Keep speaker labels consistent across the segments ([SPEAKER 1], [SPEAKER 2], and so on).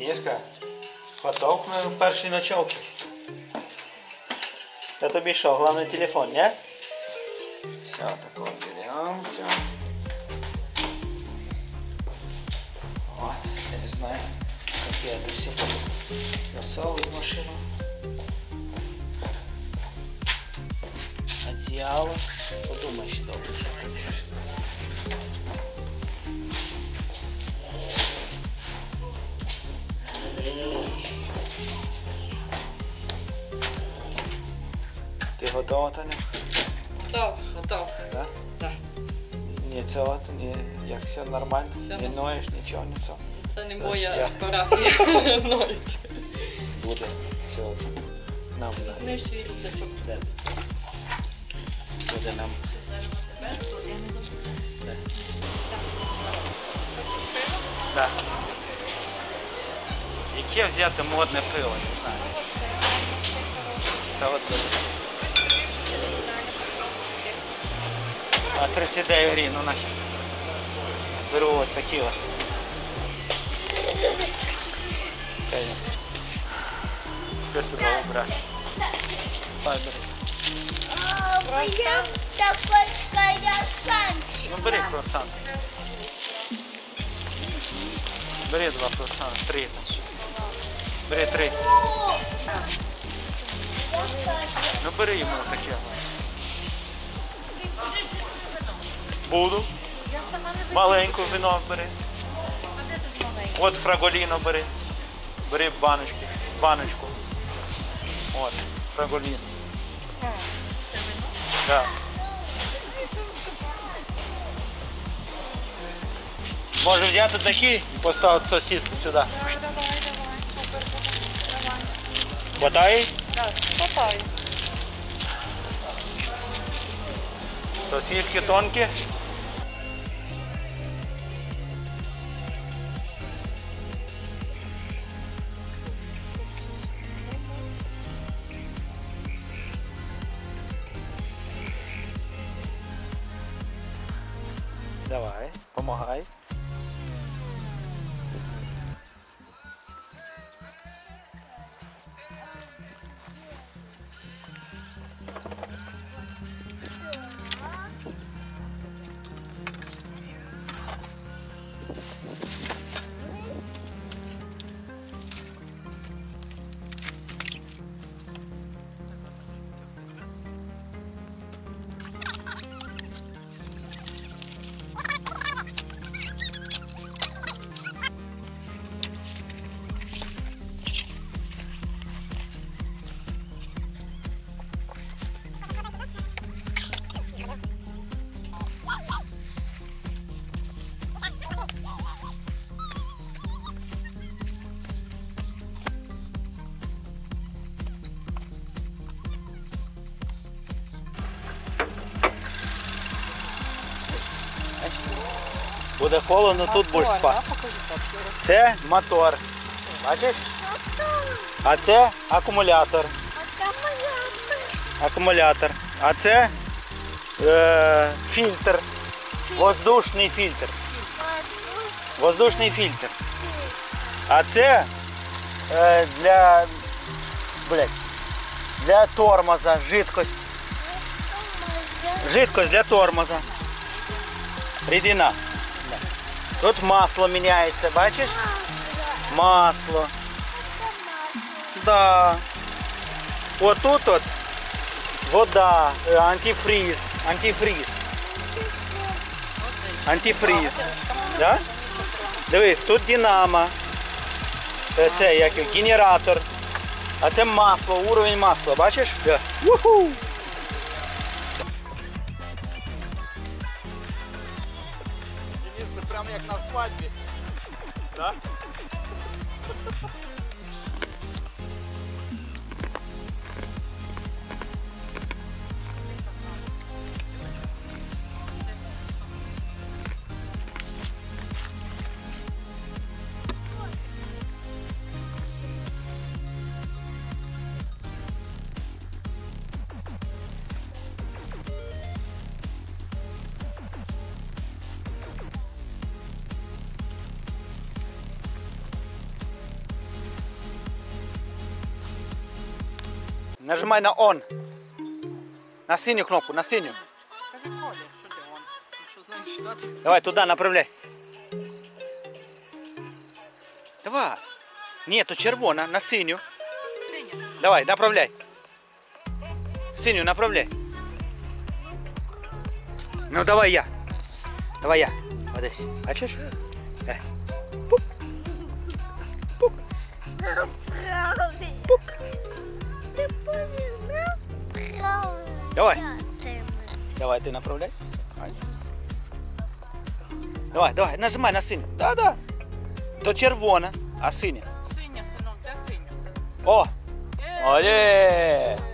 [SPEAKER 1] Дениска, готов к першій ночовці. Та тобі що, головний телефон, не? Все, так от беремося. Вот, я не знаю, как я это все буду засовывать в машину. Одеяло. Подумай ще довго, що ти будеш. Готова, Таня?
[SPEAKER 2] Готов, готов.
[SPEAKER 1] Да?
[SPEAKER 2] Да.
[SPEAKER 1] Не цього, не, як все нормально?
[SPEAKER 2] Все
[SPEAKER 1] не
[SPEAKER 2] на-
[SPEAKER 1] ноєш, нічого, не це.
[SPEAKER 2] Це не
[SPEAKER 1] Так,
[SPEAKER 2] моя
[SPEAKER 1] я.
[SPEAKER 2] парафія. Ноють.
[SPEAKER 1] Буде. Все. Нам да.
[SPEAKER 2] Візьми свій рюкзачок.
[SPEAKER 1] Да. Буде нам.
[SPEAKER 2] Зараз на тебе, не забуду.
[SPEAKER 1] Да. Да. Яке взяти модне пиво, не знаю. Та от А 39 гривень, ну нахер. Беру от такі от. Конечно. Що сюди убрати? Ай, бери.
[SPEAKER 3] А, я такой круассан.
[SPEAKER 1] Ну бери круассан. Бери два круассана, три. Бери три. Ну бери йому таке. Буду. Маленьку вино бери. От фраголіно бери. Бери баночки. Баночку. От, фраголіно. Да. Може взяти такі і поставити сосиски сюди. Хватає?
[SPEAKER 2] Так, хватай.
[SPEAKER 1] Сосиски тонкі. Буде холодно, тут будеш спати. Це мотор. Бачиш? А це акумулятор. Акумулятор. А це е, фільтр. Воздушний фільтр. Воздушний фільтр. А це е, для, блядь, для тормоза, жидкость. Жидкость для тормоза. Рідина. Тут масло міняється, бачиш? Масло. Да. От тут от вода, е, антифриз, антифриз. Антифриз. Да? Дивись, тут динамо. Е, Це як генератор. А це масло, уровень масла, бачиш? Да. Свадьбі. Да? Нажимай на on. На синю кнопку, на синю.
[SPEAKER 2] Кажи Коля, що ти он? Що знаєш, дати?
[SPEAKER 1] Давай туда направляй. Давай. Ні, то червона, на синю.
[SPEAKER 2] Синя.
[SPEAKER 1] Давай, направляй. Синю направляй. Ну давай я. Давай я. Вот здесь. Бачиш? Давай. Давай, ти направляй. Давай. Давай, нажимай на синю. Да, да. То червона, а синя.
[SPEAKER 2] Синя, синок, де синя?
[SPEAKER 1] О! Молодець!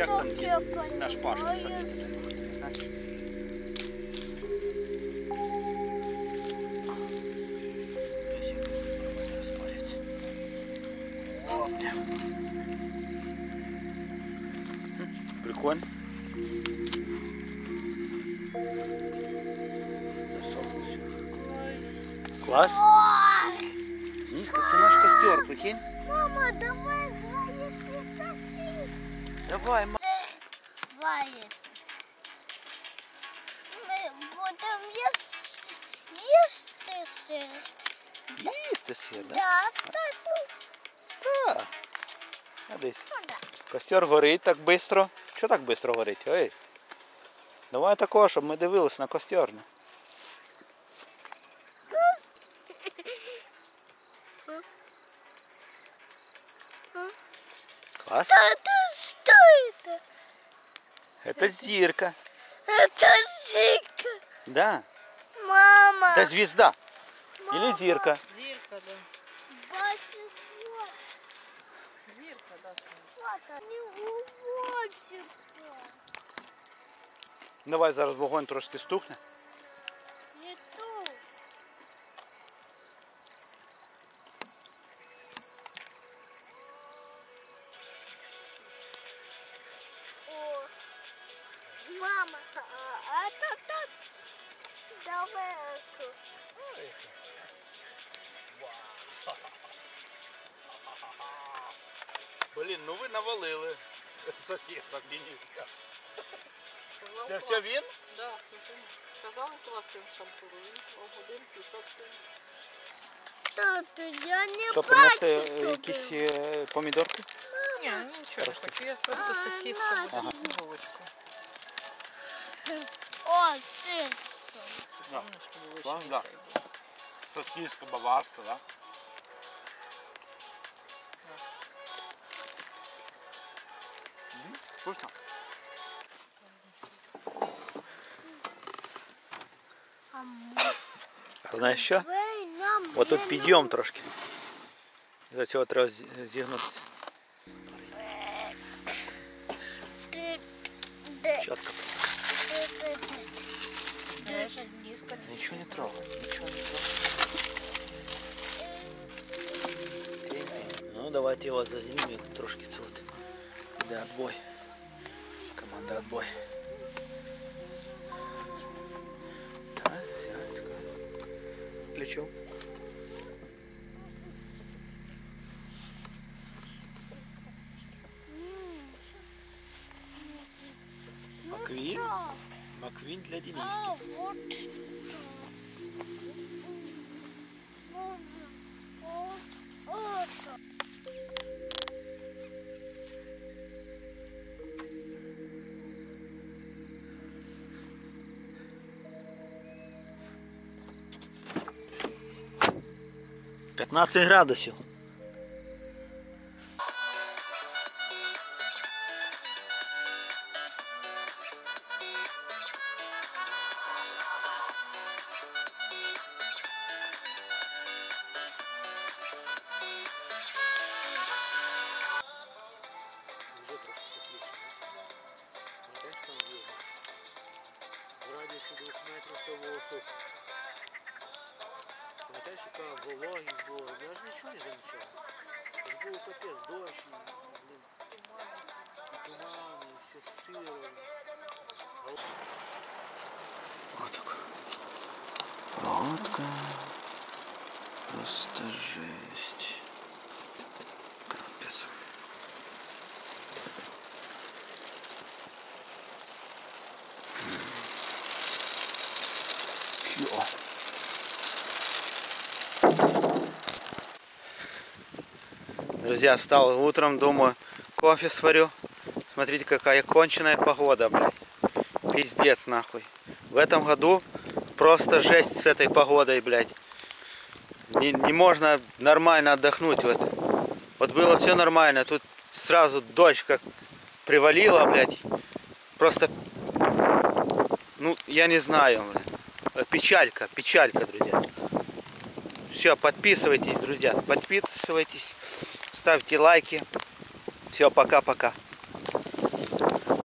[SPEAKER 1] Як там
[SPEAKER 3] таке
[SPEAKER 1] ті на шпажки
[SPEAKER 3] понімаєш?
[SPEAKER 1] садиться? Не знаєш? Десь як вони розпаляться. О, прям. М, Прикольно. Засохлося. Клас.
[SPEAKER 3] Ой,
[SPEAKER 1] Низько, це наш костер, прикинь.
[SPEAKER 3] Мама, давай звоните сосис.
[SPEAKER 1] Давай, ма.
[SPEAKER 3] Ваєте. Ми будемо їсти, їсти сир.
[SPEAKER 1] Їсти сир, да?
[SPEAKER 3] Да, тату.
[SPEAKER 1] Так. А десь.
[SPEAKER 3] Ну, да.
[SPEAKER 1] Костер горить так швидко. Що так швидко горить? Ой. Давай такого, щоб ми дивились на костер. ну. Клас.
[SPEAKER 3] Тату, что это?
[SPEAKER 1] Это зірка.
[SPEAKER 3] Это зика.
[SPEAKER 1] Да.
[SPEAKER 3] Мама.
[SPEAKER 1] Это звезда.
[SPEAKER 3] Мама.
[SPEAKER 1] Или зірка.
[SPEAKER 2] Зірка, да.
[SPEAKER 3] Бачиш, вот,
[SPEAKER 2] Зірка, да.
[SPEAKER 3] вот, не уводься.
[SPEAKER 1] Давай зараз вогонь трошки стухне.
[SPEAKER 3] Не ту. Далеко.
[SPEAKER 1] Блін, ну ви навалили. Сосісок Денис. Це все він?
[SPEAKER 2] Да, це він. Казали класти шампуру, він півгодинки, пішов з тим.
[SPEAKER 3] Тату, я не
[SPEAKER 1] Що,
[SPEAKER 3] бачу,
[SPEAKER 1] принести
[SPEAKER 3] що
[SPEAKER 1] якісь
[SPEAKER 3] було.
[SPEAKER 1] е, помідорки?
[SPEAKER 2] Ні, нічого не хочу, я просто сосиску
[SPEAKER 3] Ага.
[SPEAKER 2] ага. булочку.
[SPEAKER 3] О, сир.
[SPEAKER 2] Секундочку, булочку.
[SPEAKER 1] Вам, да. Сосиска баварська, да? М, Вкусно.
[SPEAKER 3] А ми-
[SPEAKER 1] Знаєш що?
[SPEAKER 3] ви нам
[SPEAKER 1] От тут
[SPEAKER 3] не
[SPEAKER 1] підйом трошки. За цього треба зі- зігнутися.
[SPEAKER 3] Ти- де-
[SPEAKER 1] Чітко.
[SPEAKER 3] де- де- де?
[SPEAKER 2] Дуже низько.
[SPEAKER 1] Нічого не трогай, нічого не трогай. Ну давайте его зазнимем трошки це от. Іде отбой. Команда отбой. Так, все, така. Маквін для Дениски.
[SPEAKER 3] а вот
[SPEAKER 1] 15 градусів.
[SPEAKER 4] Пам'ятаєш, яка вологість була? Я ж нічого не замічав. Ж було капець, дощ, і, блін, і туман, і все сиро.
[SPEAKER 1] Лодка. Лодка. Просто жесть. Друзья, встал утром, думаю, кофе сварю. Смотрите, какая конченая погода, блядь. Пиздец, нахуй. В этом году просто жесть с этой погодой, блядь. Не, не можно нормально отдохнуть вот. Вот было все нормально, тут сразу дождь как привалило, блядь. Просто, ну, я не знаю, блядь. Печалька, печалька, друзья. Все, подписывайтесь, друзья, подписывайтесь, ставьте лайки. Все, пока-пока.